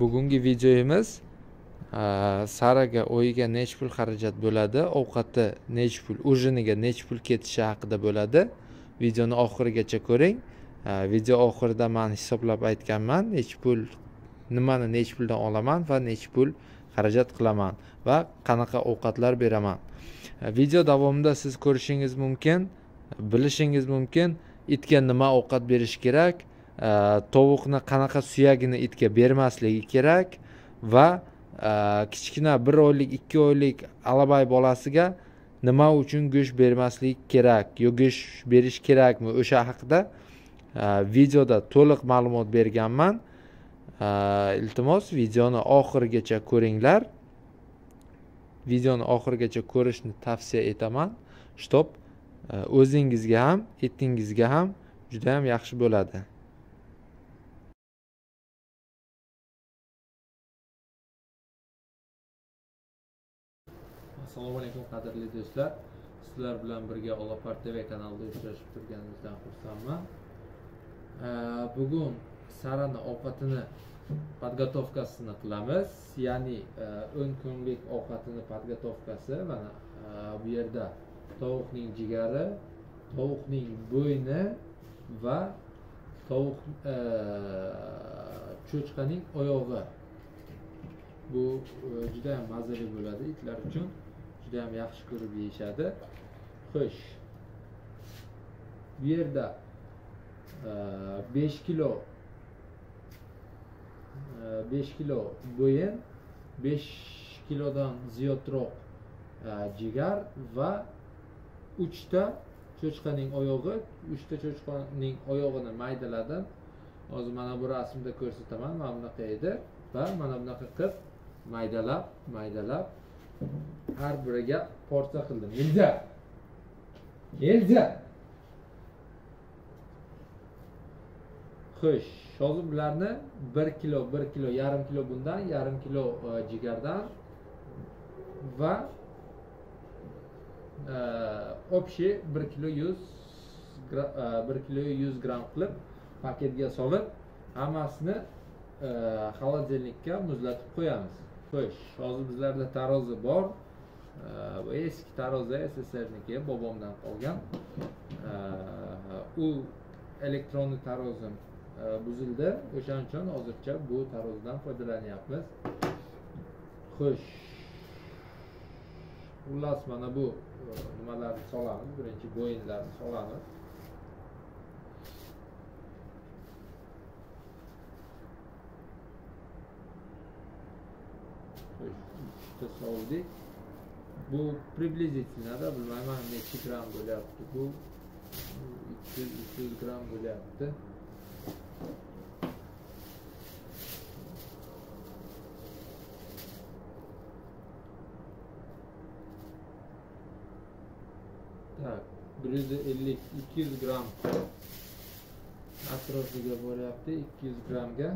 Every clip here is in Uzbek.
bugungi videomiz saraga oyiga necha pul xarajat bo'ladi ovqati necha pul ujiniga necha pul ketishi haqida bo'ladi. Videoni oxirigacha ko'ring. Video oxirida man hisoblab aytganman necha pul nimani necha puldan olaman va necha pul xarajat qilaman va qanaqa ovqatlar beraman. Video davomida siz ko'rishingiz mumkin bilishingiz mumkin itga nima ovqat berish kerak Э, tovuqni qanaqa suyagini itga bermasligi kerak va э, kichkina bir oylik ikki oylik alabay bolasiga nima uchun go'sht bermaslik kerak yo go'sht berish kerakmi? O'sha haqida э, videoda to'liq ma'lumot berganman. Iltimos videoni oxirigacha ko'ringlar. Videoni oxirigacha ko'rishni tavsiya etaman. Чтоб o'zingizga ham itingizga ham judayam yaxshi bo'ladi. Assalomu alaykum qadrli do'stlar. Sizlar bilan birga olapar tv kanalida uchrashib turganimizdan xursandman. Bugun sarani ovqatini подготовкасini qilamiz. Ya'ni e, o'n kunlik ovqatini подготовкасы mana e, bu yerda tovuqning jigari tovuqning bo'yni va tovuq e, cho'chqaning oyog'i. Bu juda ham mazali bo'ladi itlar uchun. Judayam yaxshi ko'rib yeyishadi. Xo'sh. Bu yerda e, besh kilo e, besh kilo bo'yin besh kilodan ziyodroq e, jigar va uchta cho'chqaning oyog'i uchta cho'chqaning oyog'ini maydaladim hozir mana bu rasmda ko'rsataman mana bunaqa edi va mana bunaqa qilib maydalab maydalab har biriga porsiya qildim elja elja xo'sh hozir bularni bir kilo bir kilo yarim kilo bundan yarim kilo e, jigardan va e, общий bir kilo yuz e, bir kilo yuz gramm qilib paketga solib hammasini холодильникka muzlatib qo'yamiz. Xo'sh hozir bizlarda tarozi bor. Bu eski tarozi sssrniki bobomdan qolgan. U elektronni tarozim e, buzildi. O'shaning uchun hozircha bu tarozdan foydalanyapmiz. Xo'sh. Xullas mana bu e, nimalarni solamiz? Birinchi bo'yinlarni solamiz. Uchta soldik bu приблизительно bilmayman necha gramm bo'lyapti bu ikki yuz uch yuz gramm bo'lyapti tak bir yuz ellik ikki yuz gramm atrofiga bo'lyapti ikki yuz grammga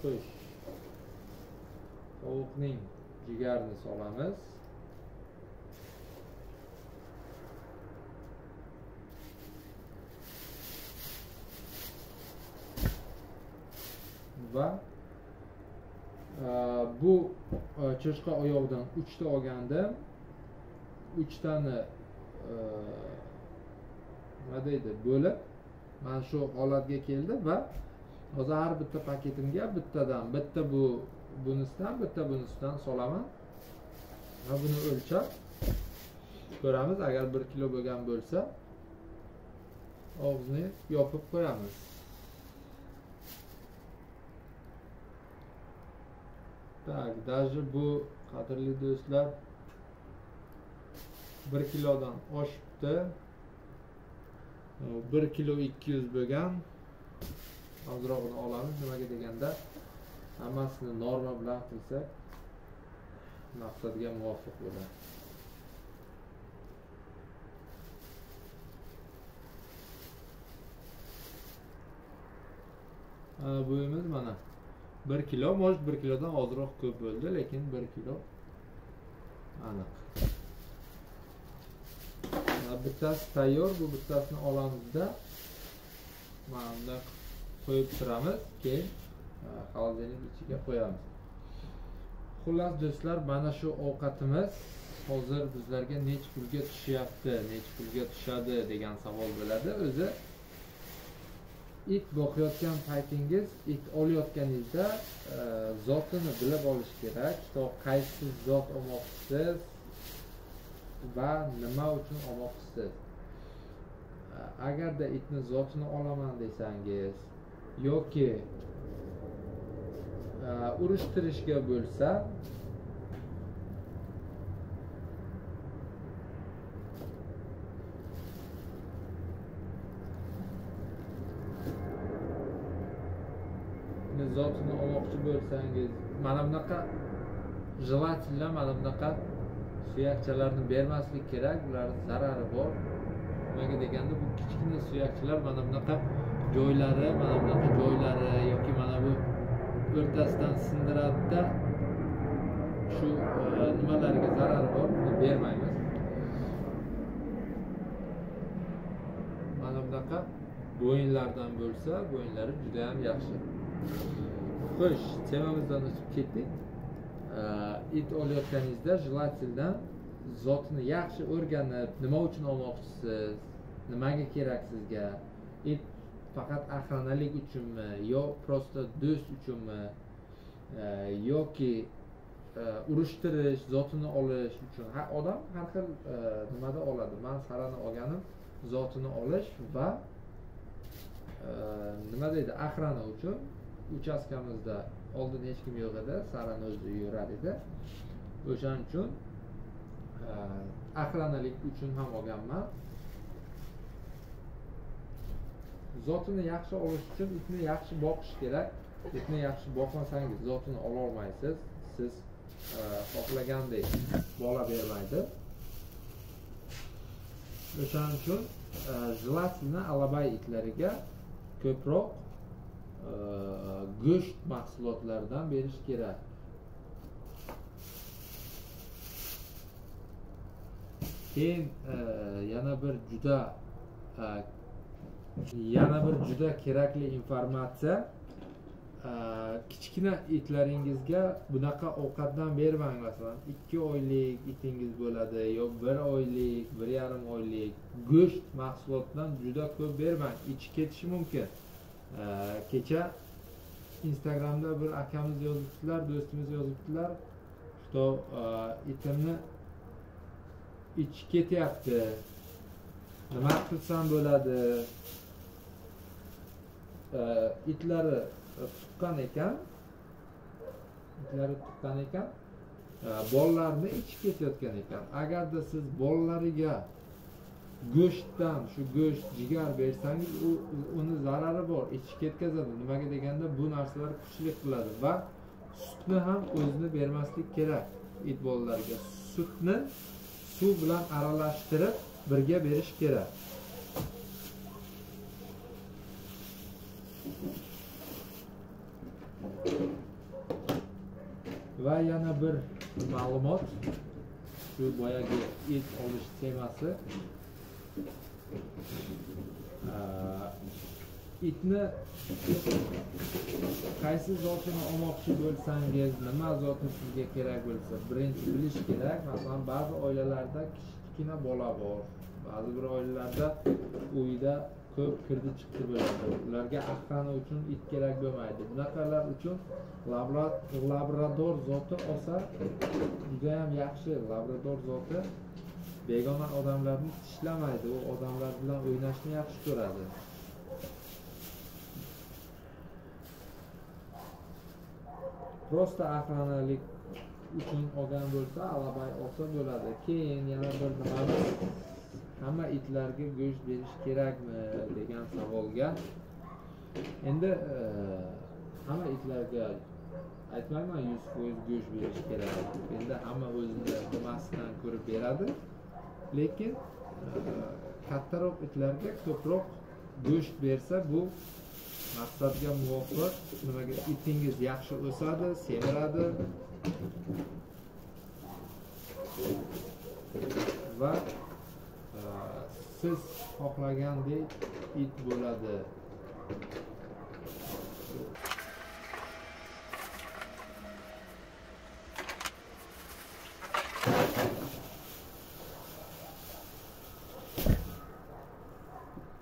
xo'sh tovuqning jigarini solamiz. Va e, bu e, cho'chqa oyog'idan uchta olgandim uchtani e, nima deydi bo'lib mana shu holatga keldi va hozir har bitta paketimga bittadan bitta bu bunisidan bitta bunisidan solaman. Va buni o'lchab ko'ramiz agar bir kilo bo'lgan bo'lsa og'izni yopib qo'yamiz. Так даже bu qadrli do'stlar bir kilodan oshibdi. Bir kilo ikki yuz bo'lgan ozrog'ini olamiz. Nimaga deganda hammasini norma bilan qilsak maqsadga muvofiq bo'ladi. Mana bo'yimiz mana. Bir kilo может bir kilodan ozroq ko'p bo'ldi lekin bir kilo aniq. Bittasi tayyor bu bittasini olamizda mana bunday qo'yib turamiz keyin e, ichiga qo'yamiz. Xullas do'stlar mana shu ovqatimiz hozir bizlarga nechi pulga tushyapti nechi pulga tushadi degan savol bo'ladi. O'zi it boqayotgan paytingiz it olayotganingizda e, zotini bilib olish kerak. To qaysi zot olmoqchisiz va nima uchun olmoqchisiz? E, agarda itni zotini olaman desangiz yoki Э, urushtirishga bo'lsa zotini olmoqchi bo'lsangiz mana bunaqa желательно mana bunaqa suyakchalarni bermaslik kerak ularni zarari bor. Nimaga deganda bu kichkina suyakchalar mana bunaqa joylari mana bunaqa joylari yoki mana o'rtasidan sindiradida shu nimalarga e, zarari bor buni bermaymiz mana bunaqa bo'yinlardan bo'lsa bo'yinlari juda ham yaxshi xo'sh temamizdan o'tib ketdik it olayotganingizda jelatildan zotni yaxshi o'rganib nima uchun olmoqchisiz nimaga kerak sizga it faqat охранalik uchunmi yo просто do'st uchunmi e, yoki e, urushtirish zotini olish uchun. Ha odam har xil e, nimada oladi? Man sarani olganim zotini olish va nima deydi охрана uchun uchastkamizda oldin hech kim yo'q edi sarani o'zi yurar edi. O'shaning uchun aqlanalik uchun ham olganman. Zotini yaxshi olish uchun itni yaxshi boqish kerak. Itni yaxshi boqmasangiz zotini ololmaysiz siz e, xohlagandek bola bermaydi. O'shaning uchun e, желательно alabay itlariga ko'proq e, go'sht mahsulotlaridan berish kerak. Keyin yana bir juda yana bir juda kerakli informatsiya. Kichkina itlaringizga bunaqa ovqatdan bermang masalan ikki oylik itingiz bo'ladi yo bir oylik bir yarim oylik. Go'sht mahsulotidan juda ko'p bermang ichi ketishi mumkin. Kecha instagramda bir akamiz yozibdilar do'stimiz yozibdilar что e, itimni ichi ketyapti. Nima qilsam bo'ladi? E, itlari e, tuqqan ekan. Itlari tuqqan ekan. E, Bolalarini ichib ketayotgan ekan. Agarda siz bolalariga go'shtdan shu go'sht jigar bersangiz u uni zarari bor ichib ketkazadi. Nimaga deganda bu narsalar kuchlik qiladi va sutni ham o'zini bermaslik kerak. It bolalariga sutni suv bilan aralashtirib birga berish kerak. Va yana bir ma'lumot. Shu boyagi it olish temasi. Itni qaysi zotini olmoqchi bo'lsangiz nima zoti sizga kerak bo'lsa birinchi bilish kerak. Masalan ba'zi oilalarda kichkina bola bor. Ba'zi bir oilalarda uyda ko'p kirdi chiqdi bo'ladi. Ularga охрана uchun it kerak bo'lmaydi. Bunaqalar uchun labrador zoti olsa judayam yaxshi. Labrador zoti begona odamlarni tishlamaydi. U odamlar bilan o'ynashni yaxshi ko'radi. Prosta охранalik uchun olgan bo'lsa alabay olsa bo'ladi. Keyin yana bir nimamiz hamma itlarga go'sht berish kerakmi degan savolga endi e, hamma itlarga aytmayman yuz foiz go'sht berish kerak. Endi hamma o'zini nimasidan ko'rib beradi. Lekin e, kattaroq itlarga ko'proq go'sht bersa bu maqsadga muvofiq. Nimaga? Itingiz yaxshi o'sadi semiradi. Va siz xohlagandek it bo'ladi.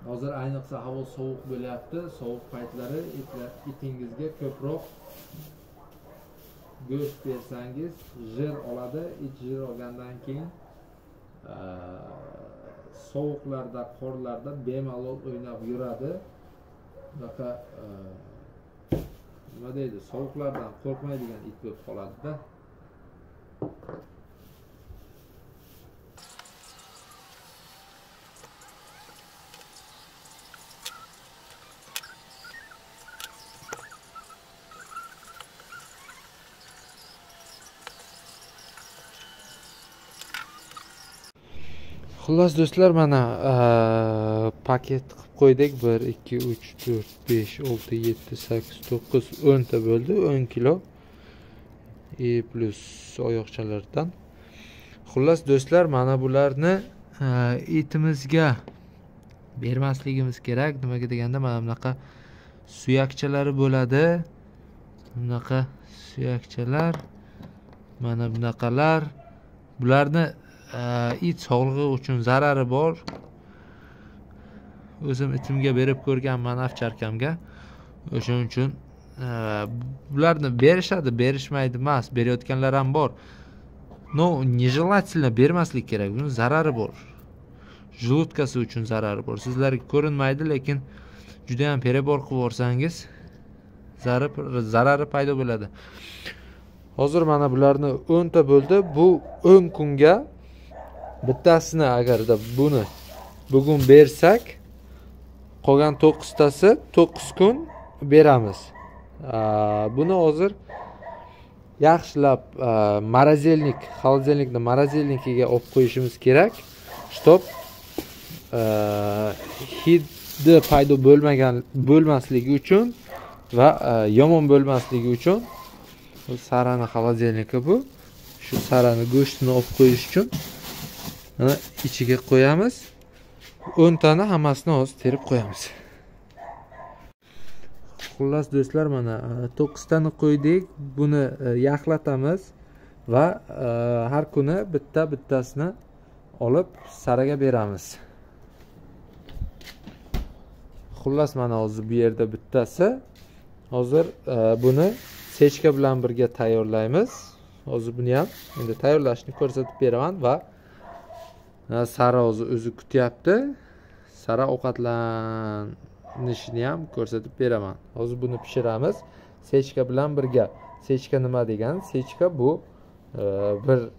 Hozir ayniqsa havo sovuq bo'lyapti sovuq paytlari itingizga ko'proq go'sht bersangiz jir oladi. It jir olgandan keyin sovuqlarda qorlarda bemalol o'ynab yuradi. Bunaqa e, nima deydi? Sovuqlardan qo'rqmaydigan it bo'lib qoladida. Xullas do'stlar mana e, paket qilib qo'ydik. Bir ikki uch to'rt besh olti yetti sakkiz to'qqiz o'nta bo'ldi. O'n kilo. E И plyus oyoqchalardan. Xullas do'stlar mana bularni e, itimizga bermasligimiz kerak. Nimaga deganda mana bunaqa suyakchalari bo'ladi. Bunaqa suyakchalar mana bunaqalar. Bularni it sog'lig'i uchun zarari bor. O'zim itimga berib ko'rganman ovcharkamga o'shaning uchun e, bularni berishadi berishmaydi emas berayotganlar ham bor. Но нежелательно bermaslik kerak buni zarari bor. Желудкасы uchun zarari bor. Sizlarga ko'rinmaydi lekin judayam перебор qilib yuborsangiz zarari zarari paydo bo'ladi. Hozir mana bularni o'nta bo'ldi. Bu o'n kunga bittasini agarda buni bugun bersak qolgan to'qqiztasi to'qqiz kun beramiz. Buni hozir yaxshilab морозильник холодильникni морозильникiga olib qo'yishimiz kerak. Чтоб hidni paydo bo'lmagan bo'lmasligi uchun va yomon bo'lmasligi uchun bu sarani холодильники bu shu sarani go'shtini olib qo'yish uchun mana ichiga qo'yamiz. O'ntani hammasini hozir terib qo'yamiz. Xullas do'stlar mana e, to'qqiztani qo'ydik. Buni e, yaxlatamiz va e, har kuni bitta bittasini olib saraga beramiz. Xullas mana hozir bu yerda bittasi. Hozir buni sechka bilan birga tayyorlaymiz. Hozir buni ham endi tayyorlashni ko'rsatib beraman va sara hozir o'zi kutyapti. Sara ovqatlanishini ham ko'rsatib beraman. Hozir buni pishiramiz. Sechka bilan birga. Sechka nima degani sechka bu e, bir e,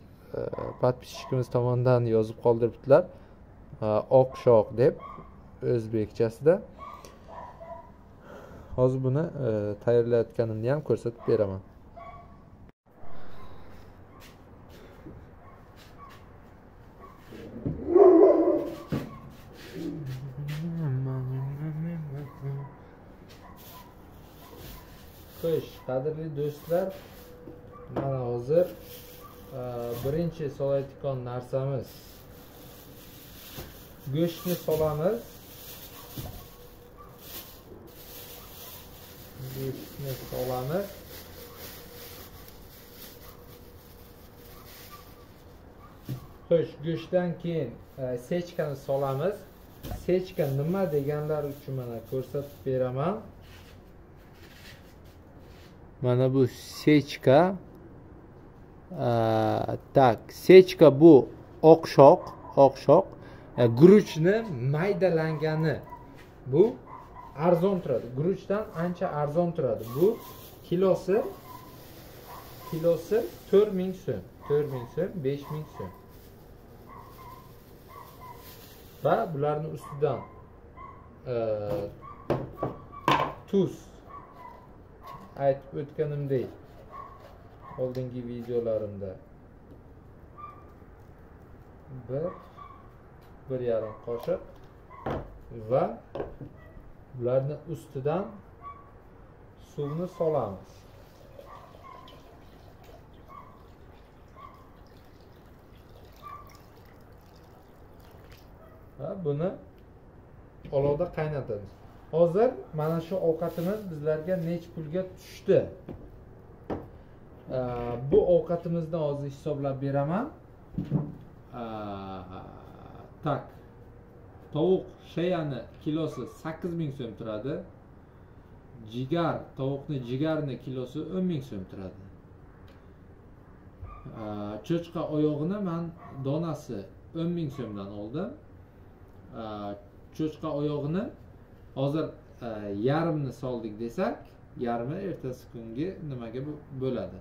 подписчикimiz tomonidan yozib qoldiribdilar. E, oq deb o'zbekchasida hozir buni e, tayyorlayotganimni ham ko'rsatib beraman xo'sh qadrli do'stlar mana hozir e, birinchi solayotgan narsamiz. Go'shtni solamiz. Go'shtni solamiz. Xo'sh go'shtdan keyin e, sechkani solamiz. Sechka nima deganlar uchun mana ko'rsatib beraman. Mana bu sechka так sechka bu oqshoq oqshoq e, guruchni maydalangani. Bu arzon turadi. Guruchdan ancha arzon turadi. Bu kilosi kilosi to'rt ming so'm to'rt ming so'm besh ming so'm. Va bularni ustidan e, tuz aytib o'tganimdek oldingi videolarimda bir bir yarim qoshiq va ularni ustidan suvni solamiz. Va buni olovda qaynatamiz. Hozir mana shu ovqatimiz bizlarga necha pulga tushdi? Bu ovqatimizni hozir hisoblab beraman. Tak. Tovuq shayani kilosi sakkiz ming so'm turadi. Jigar tovuqni jigarini kilosi o'n ming so'm turadi. Cho'chqa oyog'ini man donasi o'n ming so'mdan oldim. Cho'chqa oyog'ini hozir e, yarimni soldik desak yarmi ertasi kungi nimaga bo'ladi?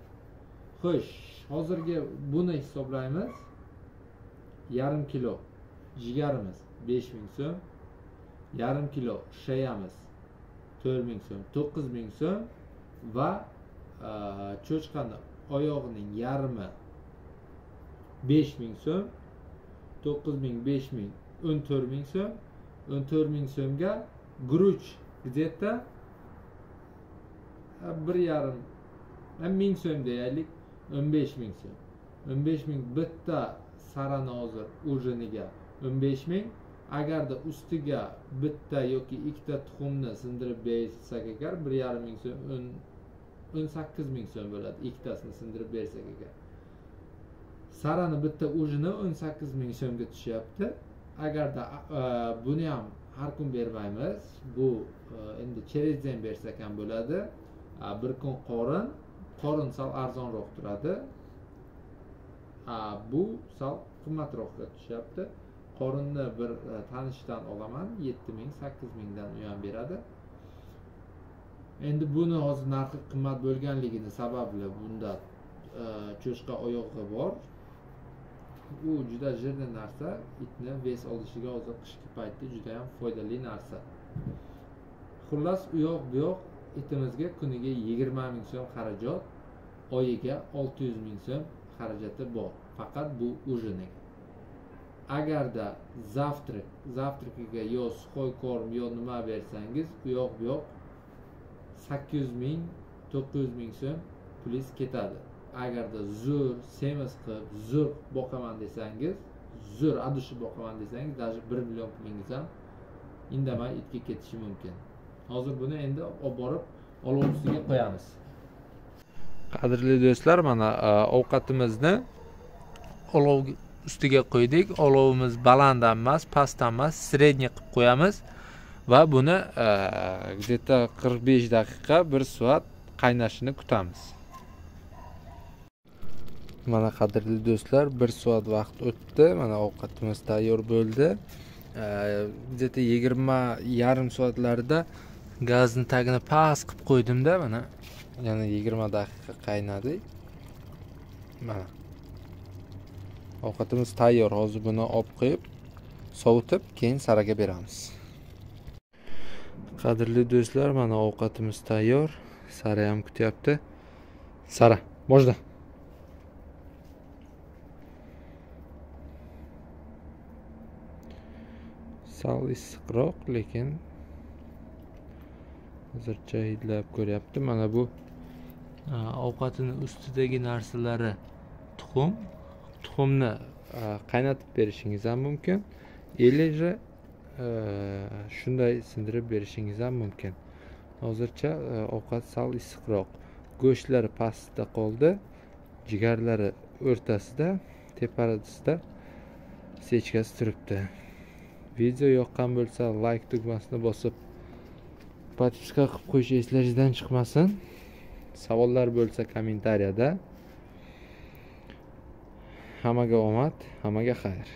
Xo'sh hozirgi buni hisoblaymiz. Yarim kilo jigarimiz besh ming so'm. Yarim kilo shayamiz to'rt ming so'm to'qqiz ming so'm. Va e, cho'chqani oyog'ining yarmi besh ming so'm to'qqiz ming besh ming o'n to'rt ming so'm. O'n to'rt ming so'mga guruch где то bir yarim ming so'm deyaylik o'n besh ming so'm. o'n besh ming bitta sarani ujiniga o'n besh ming. Agarda ustiga bitta yoki ikkita tuxumni sindirib bersak agar bir yarim ming so'm o'n o'n sakkiz ming so'm bo'ladi ikkitasini sindirib bersak agar. Sarani bitta ujini o'n sakkiz ming so'mga tushyapti. Agarda buni ham har kun bermaymiz. Bu e, endi через день bersak ham bo'ladi. Bir kun qorin qorin sal arzonroq turadi. Bu sal qimmatroqqa tushyapti. Qorinni bir e, tanishdan olaman yetti ming sakkiz mingdan u ham beradi. Endi buni hozir narxi qimmat bo'lganligini sababli bunda e, cho'chqa oyog'i bor. U juda жирный narsa. Itni vес olishiga hozir qishki paytda judayam foydali narsa. Xullas u yoq bu yoq itimizga kuniga yigirma ming so'm xarajat oyiga olti yuz ming so'm xarajati bor. Faqat bu ужiniga agarda завтрак завтраkiga yo suxoy korm yo nima bersangiz u yoq bu yoq sakkiz yuz ming to'qqiz yuz ming so'm plyus ketadi. Agarda zo'r semiz qilib zo'r boqaman desangiz zo'r adushi boqaman desangiz даже bir million pulingiz ham indamay itga ketishi mumkin. Hozir buni endi olib borib olov ustiga qo'yamiz. Qadrli do'stlar mana e, ovqatimizni olov ustiga qo'ydik. Olovimiz baland ham emas past ham emas средний qilib qo'yamiz. Va buni e, где то qirq besh daqiqa bir soat qaynashini kutamiz. Mana qadrli do'stlar bir soat vaqt o'tdi. Mana ovqatimiz tayyor bo'ldi. Где то yigirma yarim soatlarda gazni tagini past qilib qo'ydimda. Mana yana yigirma daqiqa qaynadi mana. Ovqatimiz tayyor. Hozir buni olib qo'yib sovutib keyin saraga beramiz. Qadrli do'stlar mana ovqatimiz tayyor. Sara ham kutyapti. Sara можно sal issiqroq lekin hozircha hidlab ko'ryapti. Mana bu ovqatini ustidagi narsalari tuxum. Tuxumni qaynatib berishingiz ham mumkin. Или же shunday sindirib berishingiz ham mumkin. Hozircha ovqat sal issiqroq go'shtlari pastda qoldi jigarlari o'rtasida teparisida sechkasi turibdi. Video yoqqan bo'lsa layk tugmasini bosib подписка qilib qo'yish eslaringizdan chiqmasin. Savollar bo'lsa kommentariyada. Hammaga omad hammaga xayr.